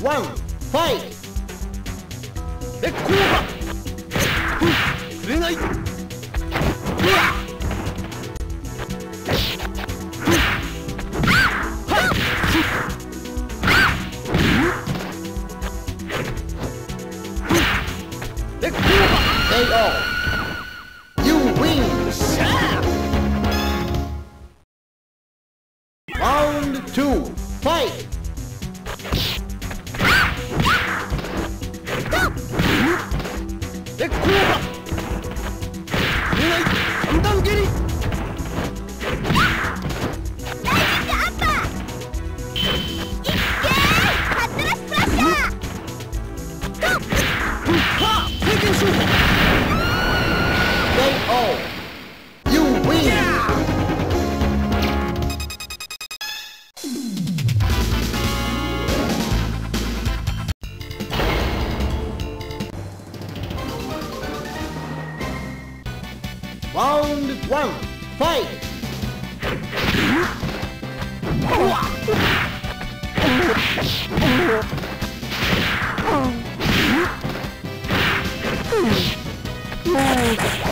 one, fight! The cool one, fight! Oh.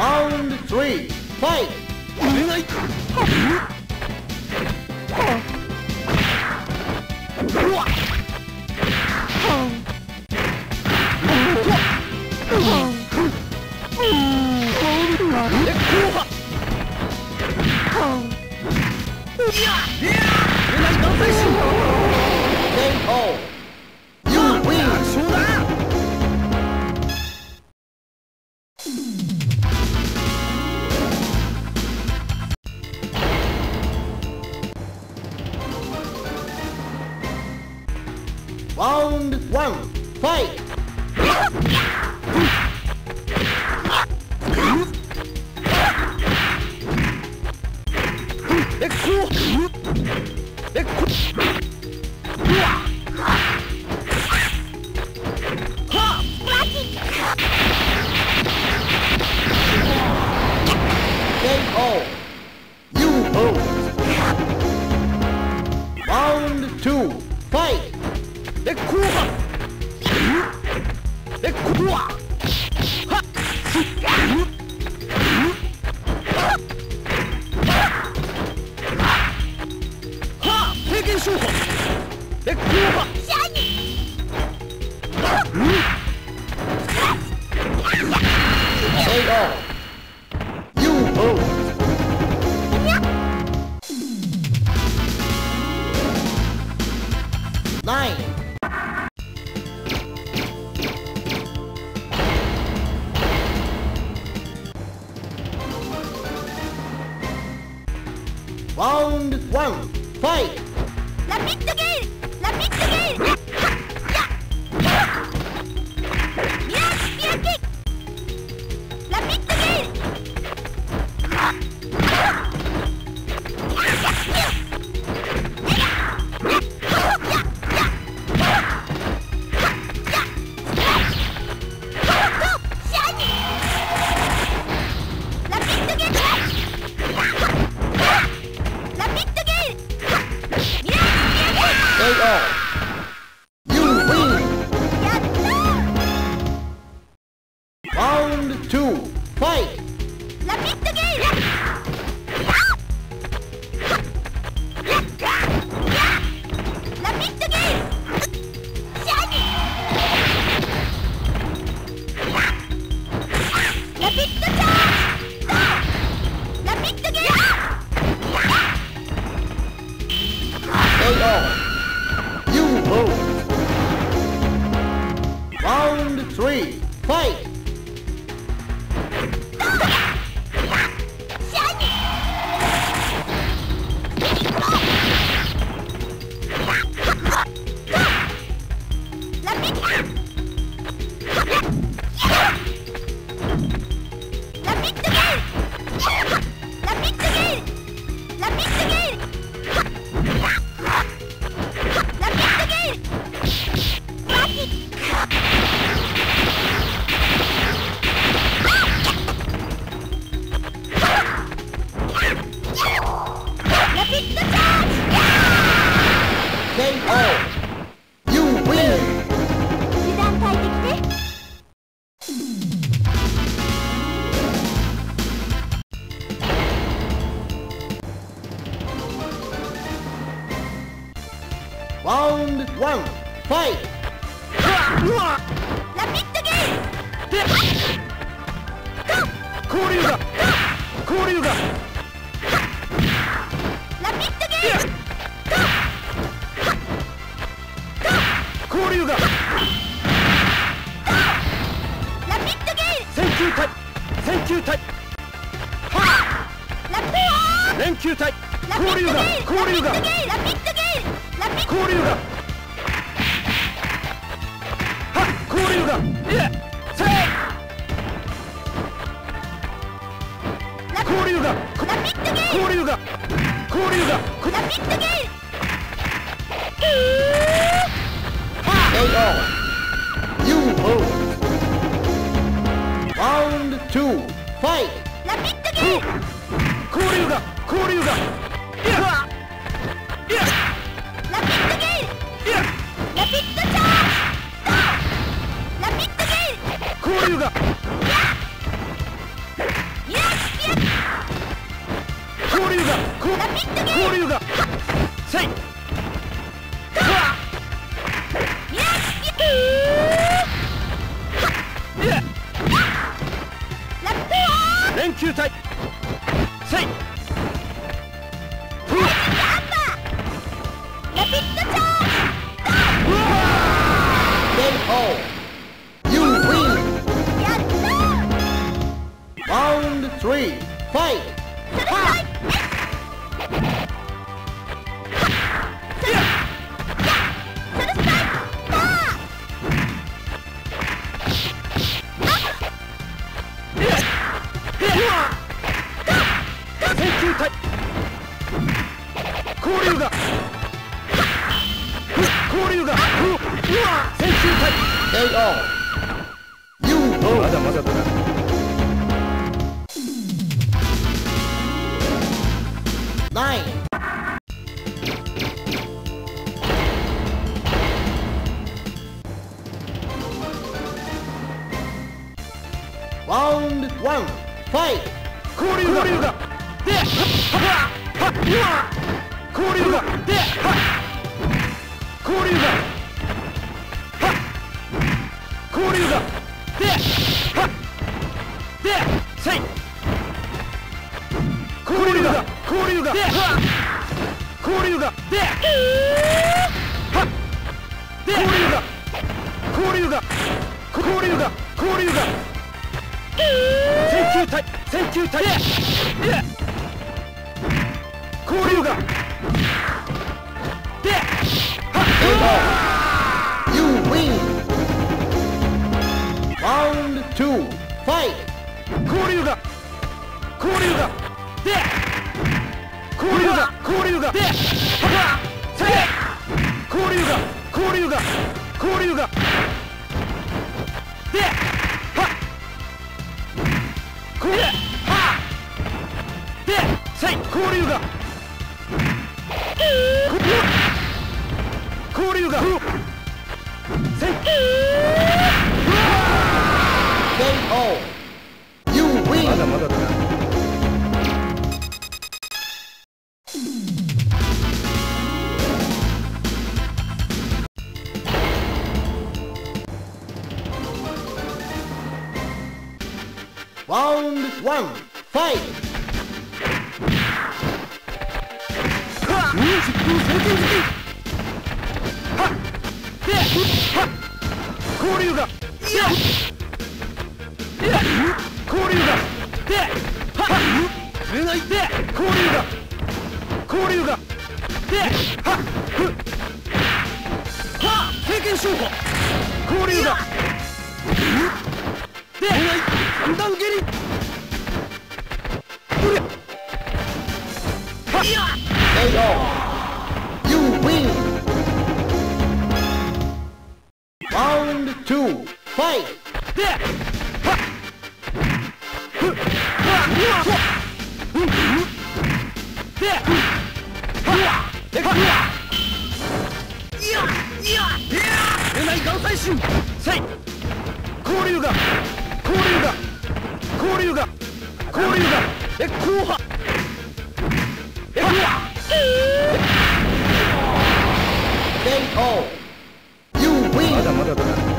Round three, fight! Yeah! Fight! Round one, fight! ラピッドゲーで交流が交流がラピッドゲー交流がラピッドゲ選球隊選球隊ーラピッ連球隊ラピッドゲ交流がー交流が交流がは交流がいえせい交流がラピッドゲー交流が交流がラピッドゲー。KO! You lose! Round two, fight! Fight! それさいい交流が。は交流が。ではでせい。交流が。交流が。では交流が。ではで交流が。交流が。交流が。交流が選球隊選球隊交流が。は You win! Round two, fight! 交流が交流がで交流が交流がではせ交流が交流が交流がでは交流がせ KO! You ま win! だまだだな Round one, fight! ミュージックを制限時は交流がではっふ。はっ経験証拠。交流がで三段蹴りうりゃはっ! You win! Round two, fight! ではっ。ふ。っ。はっっで大衆せい交流が交流が交流が交流がえ後半。え後半。え KO まだまだだな。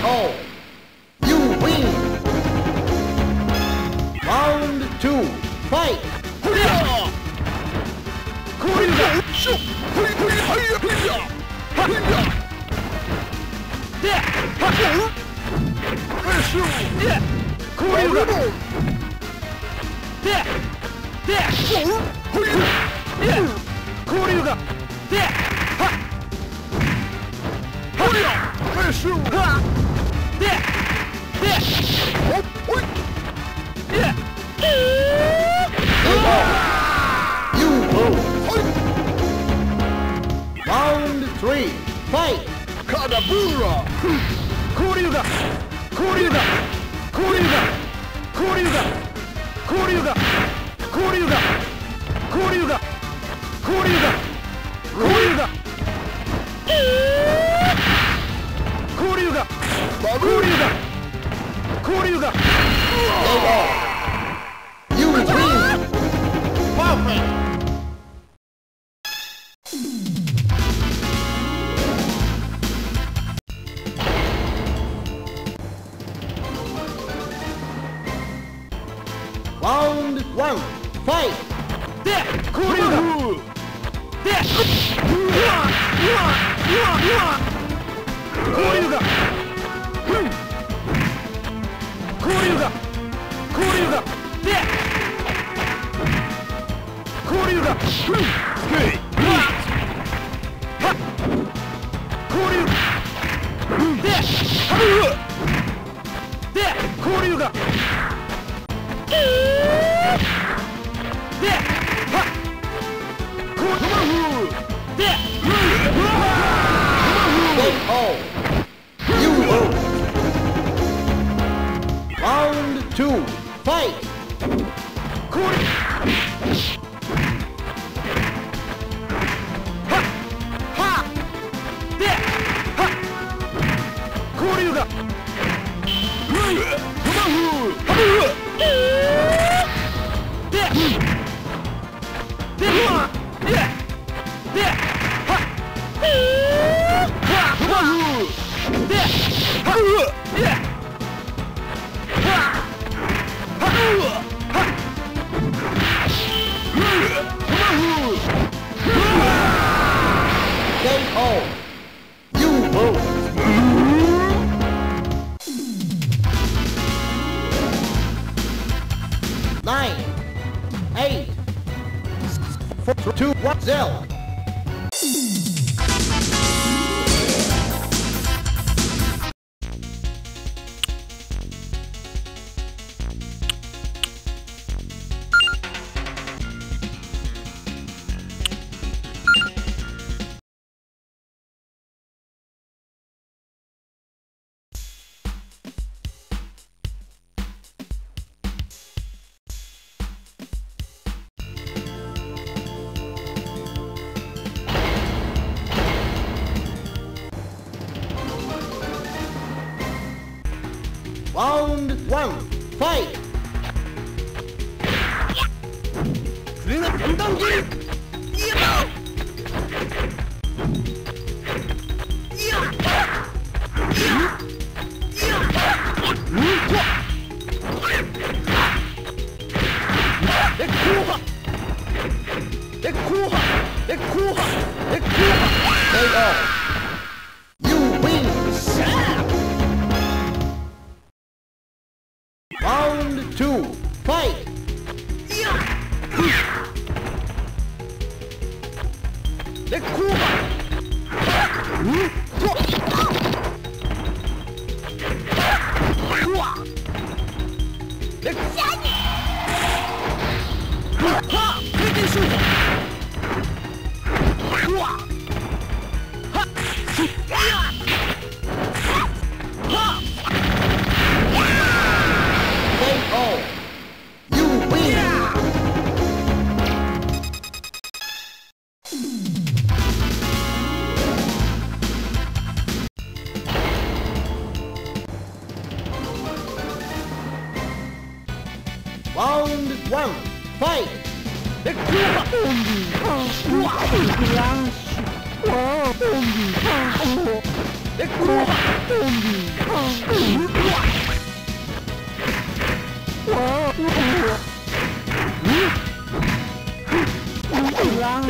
KO. You win. Round two. Fight. Yeah! 二十五。耶耶！カラ。交流だ。交流。交流。交流。交流。交流。交流。交流。交流。交流。交流が交流が You win! Perfect! Round two, fight! う one, fight! 嗯哇哇来抓你哇哇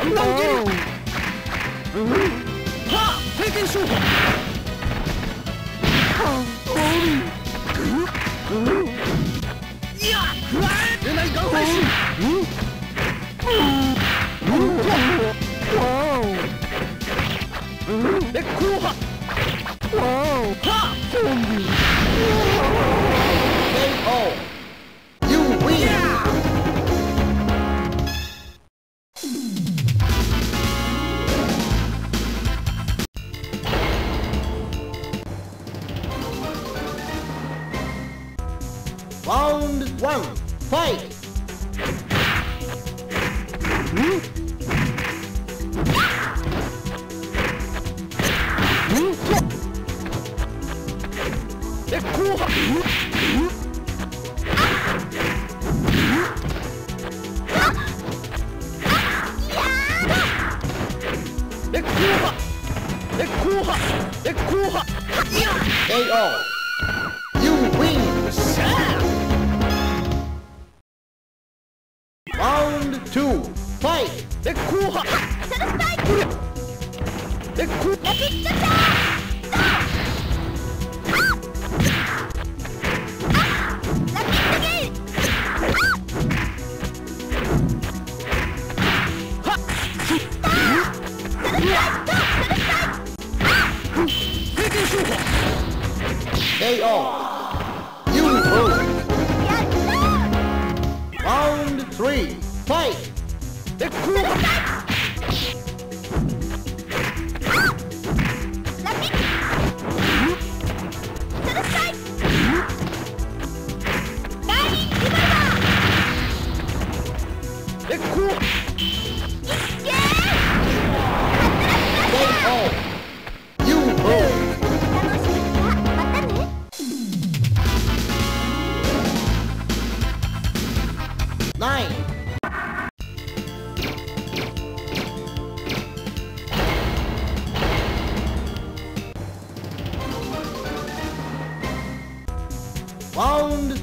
三段蹴りはあ経験勝負いやうわ恋愛岩砕心えこうはは KO! ラウンド1 fight!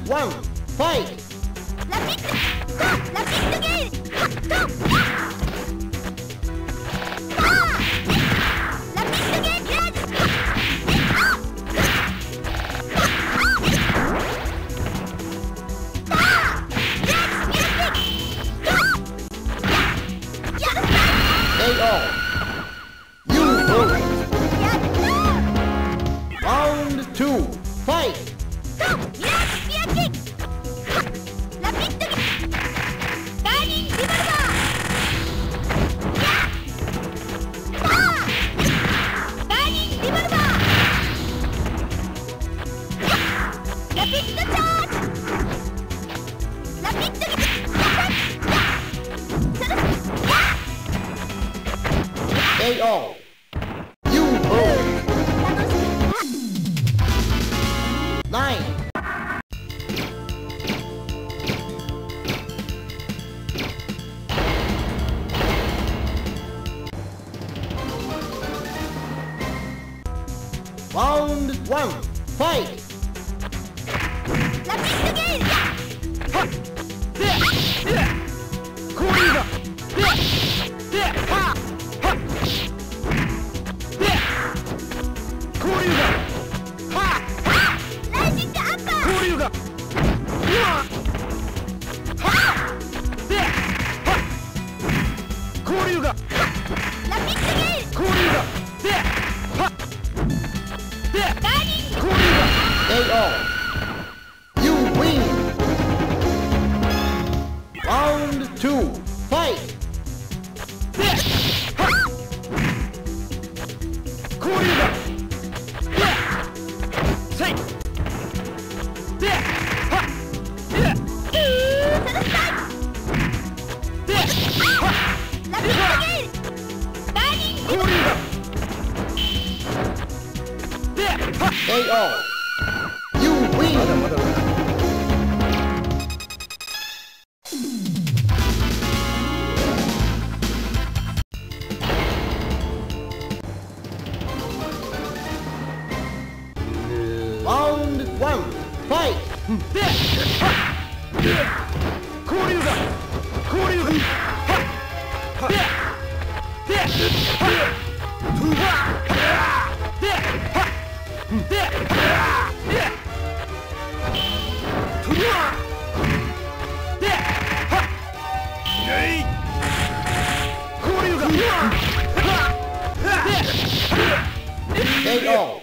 one, fight! La pique go! La pique de guerre! KO! 交流が。ラピッドゲー交流が。ではっ。で交流が。AO はいで交流が交流がはっでではっふわっではっではっでふわっではっねい交流がふわっで KO